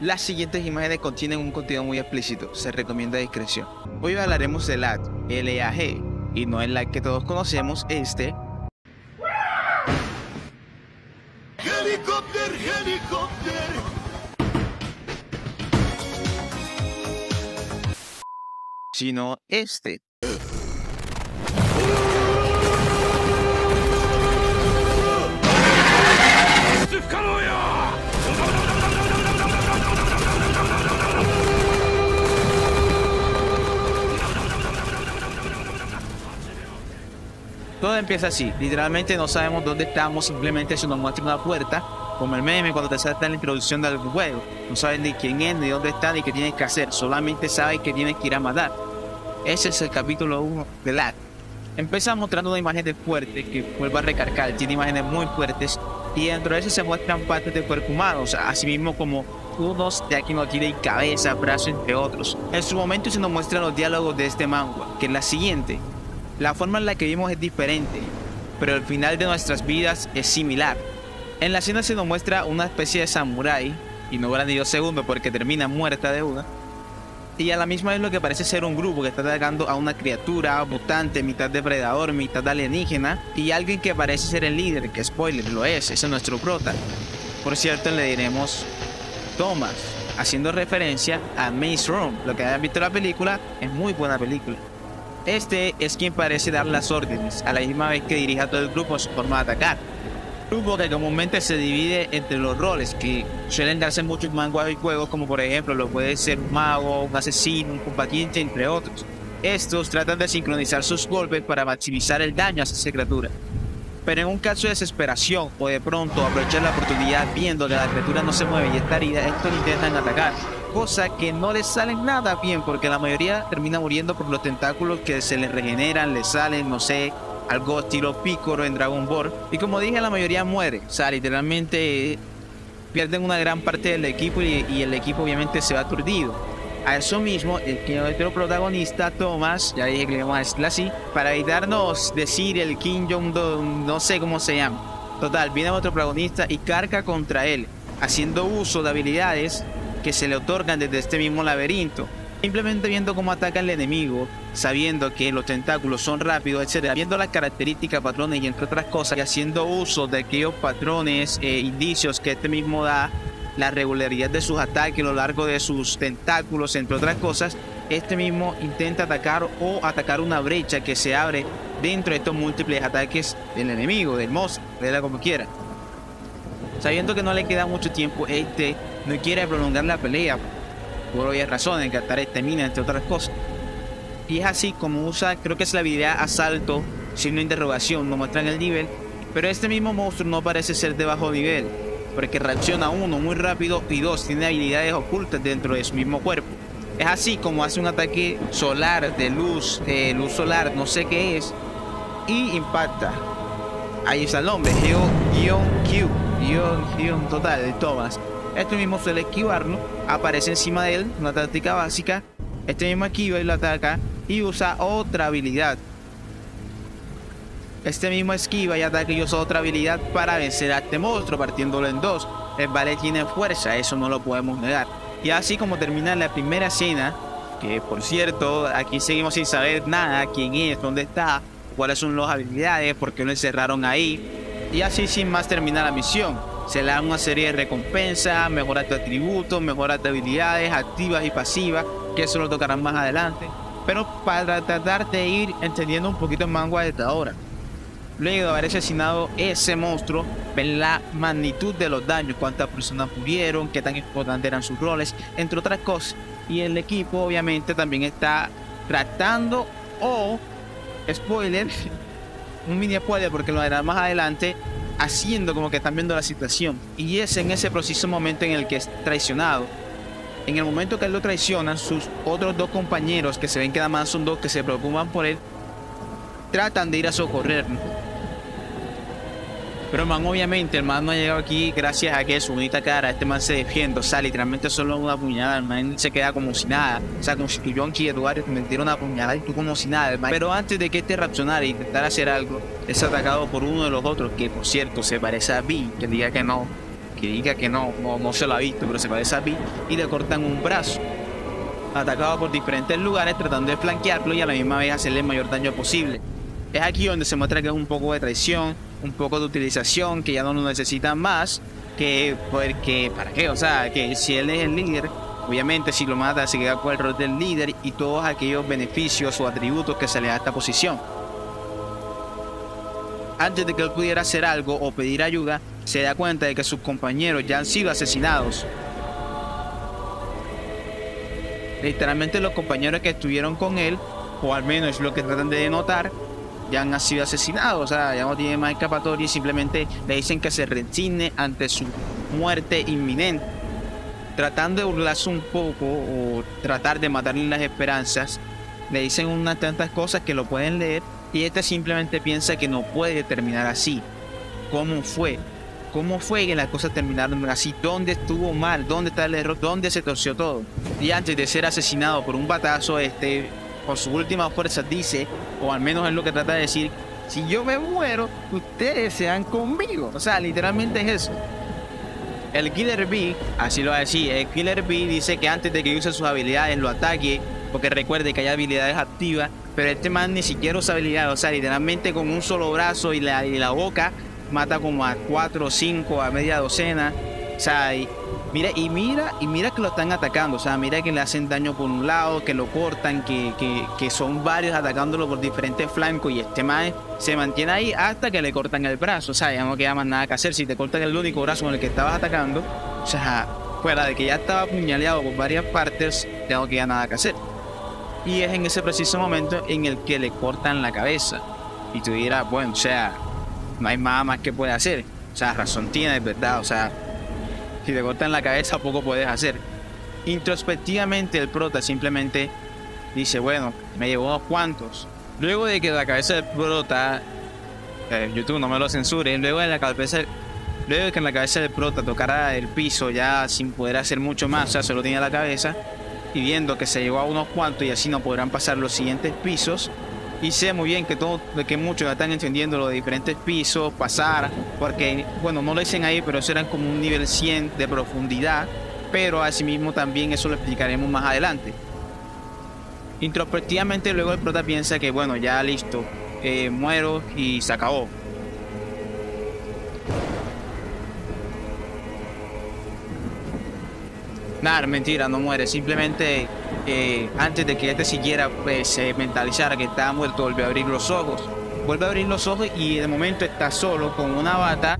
Las siguientes imágenes contienen un contenido muy explícito, se recomienda discreción. Hoy hablaremos del LAG, L-A-G, y no el LAG que todos conocemos, este. Helicóptero, helicóptero. Sino este. Empieza así, literalmente no sabemos dónde estamos, simplemente se nos muestra una puerta, como el meme cuando te salta la introducción del juego. No saben ni quién es, ni dónde está, ni qué tienes que hacer, solamente sabes que tienes que ir a matar. Ese es el capítulo 1 de LAT. Empieza mostrando una imagen de fuerte que vuelvo a recargar, tiene imágenes muy fuertes y dentro de eso se muestran partes del cuerpo humano, o sea, así mismo como unos de aquí no tienen cabeza, brazo, entre otros. En su momento se nos muestran los diálogos de este manga, que es la siguiente. La forma en la que vimos es diferente, pero el final de nuestras vidas es similar. En la escena se nos muestra una especie de samurái, y no verán ni dos segundos porque termina muerta de una. Y a la misma vez lo que parece ser un grupo que está atacando a una criatura mutante, mitad depredador, mitad alienígena, y alguien que parece ser el líder, que spoiler, lo es, ese es nuestro prota. Por cierto, le diremos Thomas, haciendo referencia a Maze Room. Lo que hayan visto la película es muy buena película. Este es quien parece dar las órdenes, a la misma vez que dirige a todo el grupo su forma de atacar. Grupo que comúnmente se divide entre los roles que suelen darse muchos manguas y juegos, como por ejemplo lo puede ser un mago, un asesino, un combatiente, entre otros. Estos tratan de sincronizar sus golpes para maximizar el daño a esa criatura. Pero en un caso de desesperación o de pronto aprovechar la oportunidad viendo que la criatura no se mueve y está herida, estos intentan atacar cosa que no les sale nada bien porque la mayoría termina muriendo por los tentáculos que se les regeneran, les salen, no sé, algo estilo Piccolo en Dragon Ball. Y como dije, la mayoría muere, o sea, literalmente pierden una gran parte del equipo y, el equipo obviamente se va aturdido. A eso mismo, el que nuestro protagonista, Thomas, ya dije que le decirlo así, para evitarnos decir el King Jong, no sé cómo se llama. Total, viene otro protagonista y carga contra él, haciendo uso de habilidades que se le otorgan desde este mismo laberinto. Simplemente viendo cómo ataca el enemigo, sabiendo que los tentáculos son rápidos, etc. Viendo las características, patrones y entre otras cosas, haciendo uso de aquellos patrones, e indicios que este mismo da, la regularidad de sus ataques a lo largo de sus tentáculos, entre otras cosas, este mismo intenta atacar o atacar una brecha que se abre dentro de estos múltiples ataques del enemigo, del monstruo, de como quiera. Sabiendo que no le queda mucho tiempo, este no quiere prolongar la pelea por obvias razones, que Atares termina, entre otras cosas. Y es así como usa, creo que es la habilidad asalto, signo interrogación, no muestran el nivel, pero este mismo monstruo no parece ser de bajo nivel, porque reacciona uno muy rápido y dos tiene habilidades ocultas dentro de su mismo cuerpo. Es así como hace un ataque solar de luz, de luz solar, no sé qué es, y impacta. Ahí está el nombre, Geo-Q, Geo, total, de Thomas. Este mismo suele esquivarlo, aparece encima de él, una táctica básica. Este mismo esquiva y lo ataca y usa otra habilidad. Este mismo esquiva y ataca y usa otra habilidad para vencer a este monstruo, partiéndolo en dos. El ballet tiene fuerza, eso no lo podemos negar. Y así como termina la primera escena, que por cierto, aquí seguimos sin saber nada, quién es, dónde está, cuáles son las habilidades, por qué lo encerraron ahí. Y así sin más termina la misión se le da una serie de recompensas, mejora tu atributos, mejora tus habilidades activas y pasivas, que eso lo tocarán más adelante. Pero para tratar de ir entendiendo un poquito el manga desde ahora. Luego de haber asesinado ese monstruo, ven la magnitud de los daños, cuántas personas murieron, qué tan importantes eran sus roles, entre otras cosas. Y el equipo obviamente también está tratando o, spoiler, un mini spoiler porque lo hará más adelante, haciendo como que están viendo la situación. Y es en ese preciso momento en el que es traicionado. En el momento que él lo traiciona, sus otros dos compañeros, que se ven que nada más son dos que se preocupan por él, tratan de ir a socorrerlo. Pero man, obviamente, el man no ha llegado aquí gracias a que su bonita cara, este man se defiende, o sea, literalmente solo una puñalada, el man se queda como si nada. O sea, como si tú, John Eduardo te metieron una puñalada y tú como si nada. Pero antes de que este reaccionara e intentara hacer algo, es atacado por uno de los otros, que por cierto se parece a Vi, que diga que no, que diga que no, no, no se lo ha visto, pero se parece a Pi, y le cortan un brazo. Atacado por diferentes lugares tratando de flanquearlo y a la misma vez hacerle el mayor daño posible. Es aquí donde se muestra que es un poco de traición, un poco de utilización, que ya no lo necesitan más, que porque, ¿para qué? O sea, que si él es el líder, obviamente si lo mata se queda con el rol del líder y todos aquellos beneficios o atributos que se le da a esta posición. Antes de que él pudiera hacer algo o pedir ayuda, se da cuenta de que sus compañeros ya han sido asesinados. Literalmente los compañeros que estuvieron con él, o al menos lo que tratan de denotar, ya han sido asesinados, o sea, ya no tiene más escapatoria y simplemente le dicen que se resigne ante su muerte inminente. Tratando de burlarse un poco o tratar de matarle las esperanzas, le dicen unas tantas cosas que lo pueden leer y este simplemente piensa que no puede terminar así. ¿Cómo fue? ¿Cómo fue que las cosas terminaron así? ¿Dónde estuvo mal? ¿Dónde está el error? ¿Dónde se torció todo? Y antes de ser asesinado por un batazo, este, con sus últimas fuerzas dice, o al menos es lo que trata de decir, si yo me muero, ustedes sean conmigo. O sea, literalmente es eso. El Killer B, así lo va decir, el Killer B dice que antes de que use sus habilidades lo ataque, porque recuerde que hay habilidades activas, pero este man ni siquiera usa habilidades, o sea, literalmente con un solo brazo y la, y la boca mata como a 4 o 5, a media docena. O sea, mira, y mira, y mira que lo están atacando. O sea, mira que le hacen daño por un lado, que lo cortan, que, que, que son varios atacándolo por diferentes flancos. Y este man se mantiene ahí hasta que le cortan el brazo. O sea, ya no queda más nada que hacer. Si te cortan el único brazo con el que estabas atacando, o sea, fuera de que ya estaba apuñaleado por varias partes, ya no queda nada que hacer. Y es en ese preciso momento en el que le cortan la cabeza. Y tú dirás, bueno, o sea, no hay nada más que puede hacer. O sea, razón tiene, es verdad. O sea, si te cortan la cabeza, poco puedes hacer. Introspectivamente, el prota simplemente dice, bueno, me llevó unos cuantos. Luego de que la cabeza del prota, eh, YouTube no me lo censure, luego de la cabeza, luego de que en la cabeza del prota tocara el piso ya sin poder hacer mucho más, o sea, solo tenía la cabeza, y viendo que se llevó a unos cuantos y así no podrán pasar los siguientes pisos, y sé muy bien que todo, que muchos ya están entendiendo los diferentes pisos, pasar, porque, bueno, no lo dicen ahí, pero eso eran como un nivel 100 de profundidad, pero asimismo también eso lo explicaremos más adelante. Introspectivamente luego el prota piensa que, bueno, ya listo, eh, muero y se acabó. Nada, mentira, no muere. Simplemente eh, antes de que este siquiera pues, se mentalizara que estaba muerto, vuelve a abrir los ojos. Vuelve a abrir los ojos y de momento está solo con una bata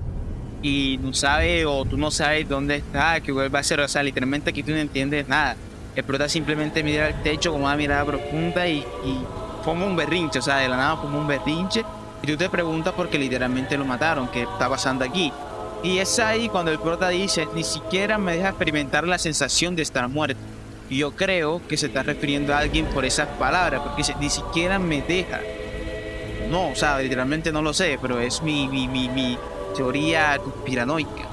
y no sabe o tú no sabes dónde está, que vuelve a ser. O sea, literalmente aquí tú no entiendes nada. El prota simplemente mira el techo con una mirada profunda y, y forma un berrinche, o sea, de la nada como un berrinche. Y tú te preguntas por qué literalmente lo mataron, qué está pasando aquí. Y es ahí cuando el prota dice, ni siquiera me deja experimentar la sensación de estar muerto. Yo creo que se está refiriendo a alguien por esas palabras, porque ni siquiera me deja. No, o sea, literalmente no lo sé, pero es mi, mi, mi, mi teoría conspiranoica.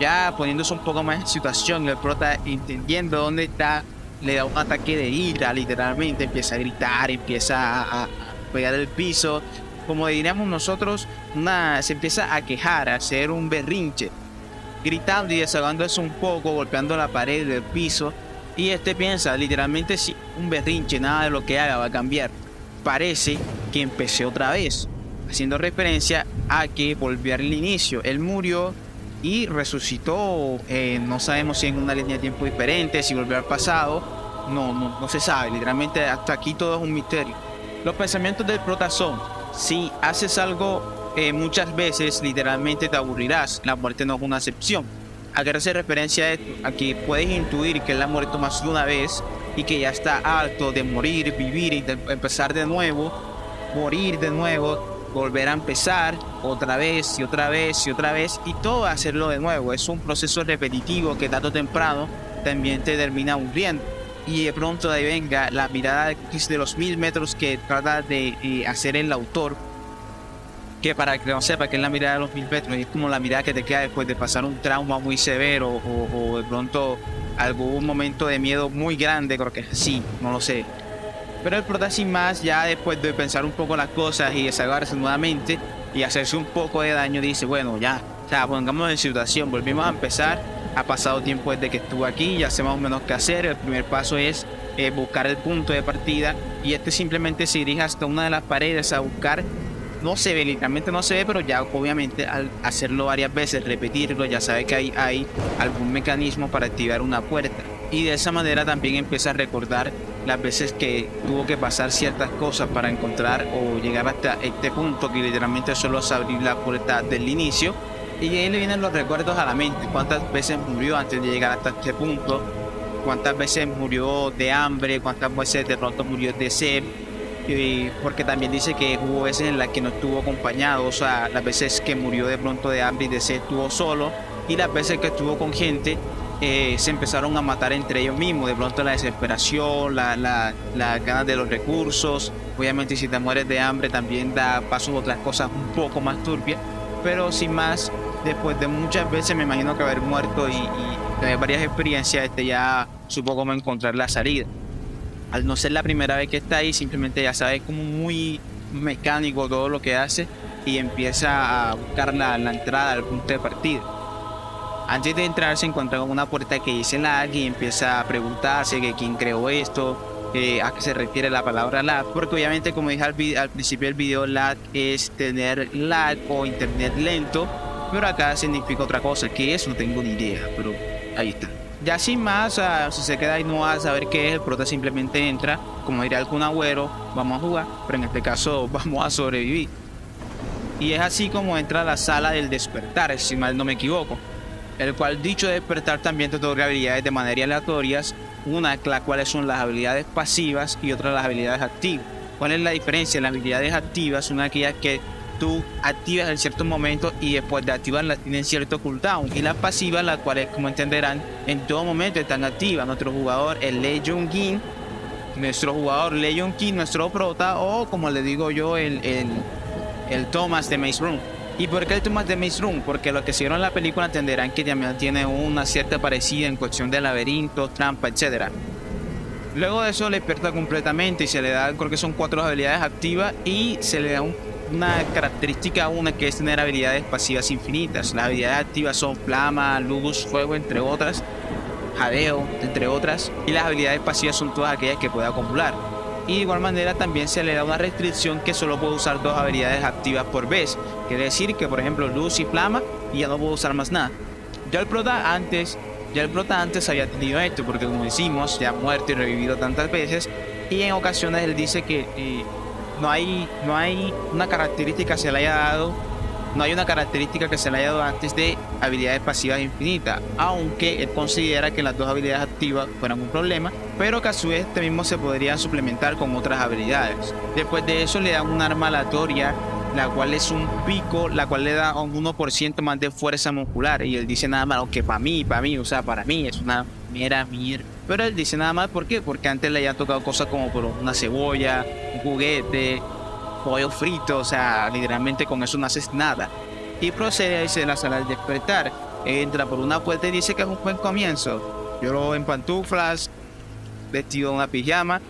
Ya poniéndose un poco más en situación, el prota entendiendo dónde está, le da un ataque de ira, literalmente, empieza a gritar, empieza a, a pegar el piso, como diríamos nosotros, una, se empieza a quejar, a hacer un berrinche, gritando y desahogándose un poco, golpeando la pared del piso. Y este piensa, literalmente, si un berrinche, nada de lo que haga va a cambiar. Parece que empecé otra vez, haciendo referencia a que volvió al inicio. Él murió y resucitó, eh, no sabemos si en una línea de tiempo diferente, si volvió al pasado, no, no, no se sabe, literalmente hasta aquí todo es un misterio. Los pensamientos del prota son, si haces algo eh, muchas veces, literalmente te aburrirás. La muerte no es una excepción. ¿A qué hace referencia esto? A que puedes intuir que él ha muerto más de una vez y que ya está harto de morir, vivir y de empezar de nuevo, morir de nuevo, volver a empezar otra vez y otra vez y otra vez y todo hacerlo de nuevo. Es un proceso repetitivo que tarde o temprano también te termina aburriendo y de pronto de ahí venga la mirada de los mil metros que trata de eh, hacer el autor. Que para que no sepa que es la mirada de los mil metros, es como la mirada que te queda después de pasar un trauma muy severo o, de pronto algún momento de miedo muy grande, creo que sí, no lo sé. Pero el prota sin más, ya después de pensar un poco las cosas y desahogarse nuevamente y hacerse un poco de daño, dice, bueno, ya, O sea, pongamos en situación, volvimos a empezar, ha pasado tiempo desde que estuvo aquí, ya sé más o menos qué hacer, el primer paso es eh, buscar el punto de partida y este simplemente se dirige hasta una de las paredes a buscar, no se ve, literalmente no se ve, pero ya obviamente al hacerlo varias veces, repetirlo, ya sabe que hay, hay algún mecanismo para activar una puerta. Y de esa manera también empieza a recordar las veces que tuvo que pasar ciertas cosas para encontrar o llegar hasta este punto que literalmente solo es abrir la puerta del inicio. Y ahí le vienen los recuerdos a la mente, cuántas veces murió antes de llegar hasta este punto, cuántas veces murió de hambre, cuántas veces de pronto murió de sed, porque también dice que hubo veces en las que no estuvo acompañado, o sea, las veces que murió de pronto de hambre y de sed estuvo solo, y las veces que estuvo con gente eh, se empezaron a matar entre ellos mismos. De pronto la desesperación, la, la, la, ganas de los recursos. Obviamente si te mueres de hambre también da paso a otras cosas un poco más turbias. Pero sin más, después de muchas veces me imagino que haber muerto y, y varias experiencias, este ya supo cómo encontrar la salida. Al no ser la primera vez que está ahí, simplemente ya sabes como muy mecánico todo lo que hace y empieza a buscar la, entrada al punto de partida. Antes de entrar se encuentra una puerta que dice lag y empieza a preguntarse que quién creó esto, a qué se refiere la palabra lag, porque obviamente como dije al, al, principio del video, lag es tener lag o internet lento, pero acá significa otra cosa, que es no tengo ni idea, pero ahí está. Ya sin más, si se queda ahí no va a saber qué es, el prota simplemente entra, como diría algún agüero, vamos a jugar, pero en este caso vamos a sobrevivir. Y es así como entra la sala del despertar, si mal no me equivoco el cual dicho despertar también te otorga habilidades de manera aleatorias, una las cuales son las habilidades pasivas y otra las habilidades activas. ¿Cuál es la diferencia? Las habilidades activas son aquellas que tú activas en ciertos momentos y después de activarlas tienen cierto cooldown. Y las pasivas, las cuales, como entenderán, en todo momento están activas. Nuestro jugador, el Legion King, nuestro jugador Legion King, nuestro prota, o como le digo yo, el, el, el Thomas de Maze Room. ¿Y por qué el tema de Maze Room? Porque los que siguieron la película entenderán que también tiene una cierta parecida en cuestión de laberintos, trampa, etc. Luego de eso le despierta completamente y se le da, creo que son cuatro habilidades activas y se le da un, una característica una que es tener habilidades pasivas infinitas. Las habilidades activas son flama, luz, fuego, entre otras, jadeo, entre otras. Y las habilidades pasivas son todas aquellas que puede acumular y de igual manera también se le da una restricción que solo puede usar dos habilidades activas por vez. Quiere decir que por ejemplo luz y flama y ya no puedo usar más nada. Ya el prota antes, ya el prota antes había tenido esto porque como decimos ya ha muerto y revivido tantas veces y en ocasiones él dice que eh, no hay no hay una característica que se le haya dado no hay una característica que se le haya dado antes de habilidades pasivas infinitas, aunque él considera que las dos habilidades activas fueran un problema, pero que a su vez este mismo se podrían suplementar con otras habilidades. Después de eso le dan una arma aleatoria, la cual es un pico, la cual le da un 1% más de fuerza muscular, y él dice nada más, que para mí, para mí, o sea, para mí es una mera mierda. Pero él dice nada más, ¿por qué? Porque antes le había tocado cosas como por una cebolla, un juguete, pollo frito, o sea, literalmente con eso no haces nada. Y procede a irse de la sala al despertar. Entra por una puerta y dice que es un buen comienzo. Lloró en pantuflas, vestido en una pijama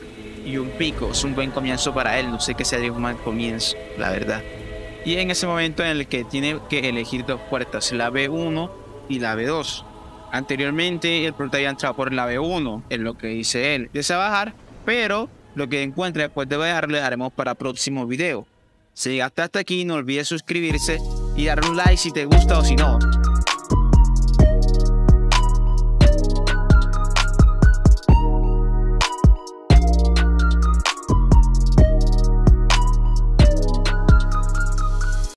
y un pico. Es un buen comienzo para él. No sé qué sería un mal comienzo, la verdad. Y en ese momento en el que tiene que elegir dos puertas, la B1 y la B2. Anteriormente el prota había entrado por la B1, es lo que dice él. Desea bajar, pero lo que encuentre después de bajar le haremos para próximo video. Si llegaste hasta aquí no olvides suscribirse y darle un like si te gusta o si no.